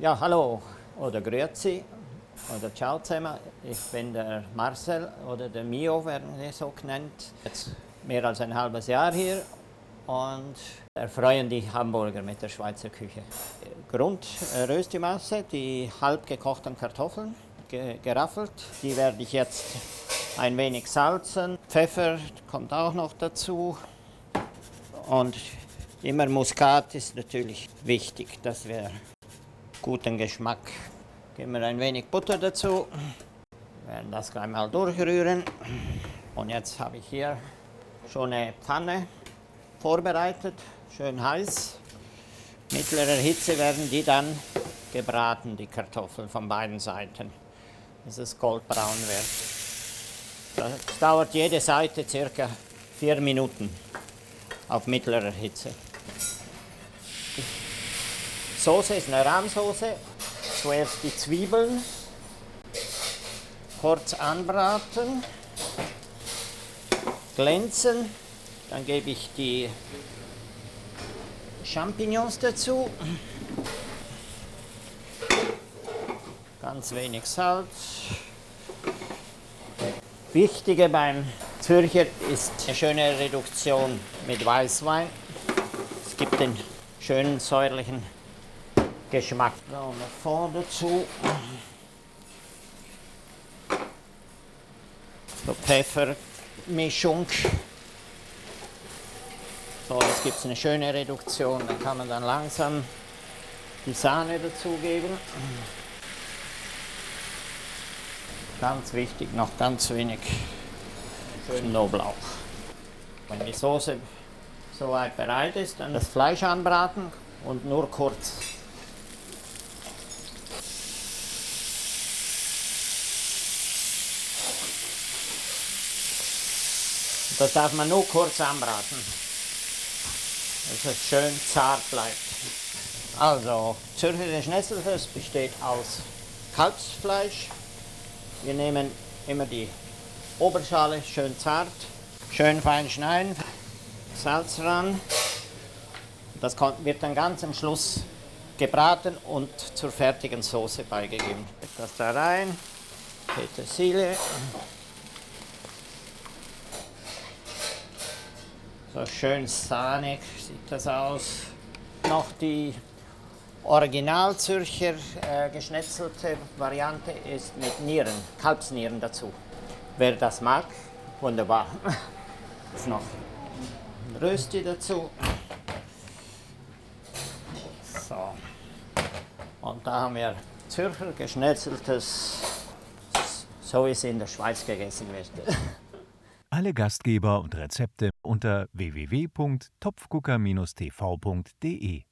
Ja, hallo oder grüezi oder ciao zusammen. Ich bin der Marcel oder der Mio, werden wir so genannt. Jetzt mehr als ein halbes Jahr hier und erfreuen die Hamburger mit der Schweizer Küche. Grund äh, Röstimasse, die halb gekochten Kartoffeln, ge geraffelt. Die werde ich jetzt ein wenig salzen. Pfeffer kommt auch noch dazu. Und immer Muskat ist natürlich wichtig, dass wir guten Geschmack. Geben wir ein wenig Butter dazu. Wir werden das gleich mal durchrühren. Und jetzt habe ich hier schon eine Pfanne vorbereitet, schön heiß. Mittlerer Hitze werden die dann gebraten, die Kartoffeln von beiden Seiten, bis es goldbraun wird. Das dauert jede Seite circa vier Minuten auf mittlerer Hitze. Soße ist eine Rahmsoße. Zuerst die Zwiebeln kurz anbraten, glänzen dann gebe ich die Champignons dazu. Ganz wenig Salz. Wichtige beim Zürcher ist eine schöne Reduktion mit Weißwein. Es gibt den schönen säuerlichen Geschmack. So, noch vor dazu. So Pfeffermischung. So, jetzt gibt es eine schöne Reduktion. Dann kann man dann langsam die Sahne dazugeben. Ganz wichtig, noch ganz wenig Knoblauch. Wenn die Soße soweit bereit ist, dann das Fleisch anbraten und nur kurz. Das darf man nur kurz anbraten dass es schön zart bleibt. Also, Zürcher Schnitzelfest besteht aus Kalbsfleisch. Wir nehmen immer die Oberschale schön zart, schön fein schneiden, Salz ran. Das wird dann ganz am Schluss gebraten und zur fertigen Soße beigegeben. Das da rein, Petersilie. So schön sahnig sieht das aus. Noch die Original-Zürcher äh, geschnetzelte Variante ist mit Nieren, Kalbsnieren dazu. Wer das mag, wunderbar. Jetzt noch ein Rösti dazu. So. Und da haben wir Zürcher geschnetzeltes, so wie es in der Schweiz gegessen wird. Alle Gastgeber und Rezepte unter www.topfgucker-tv.de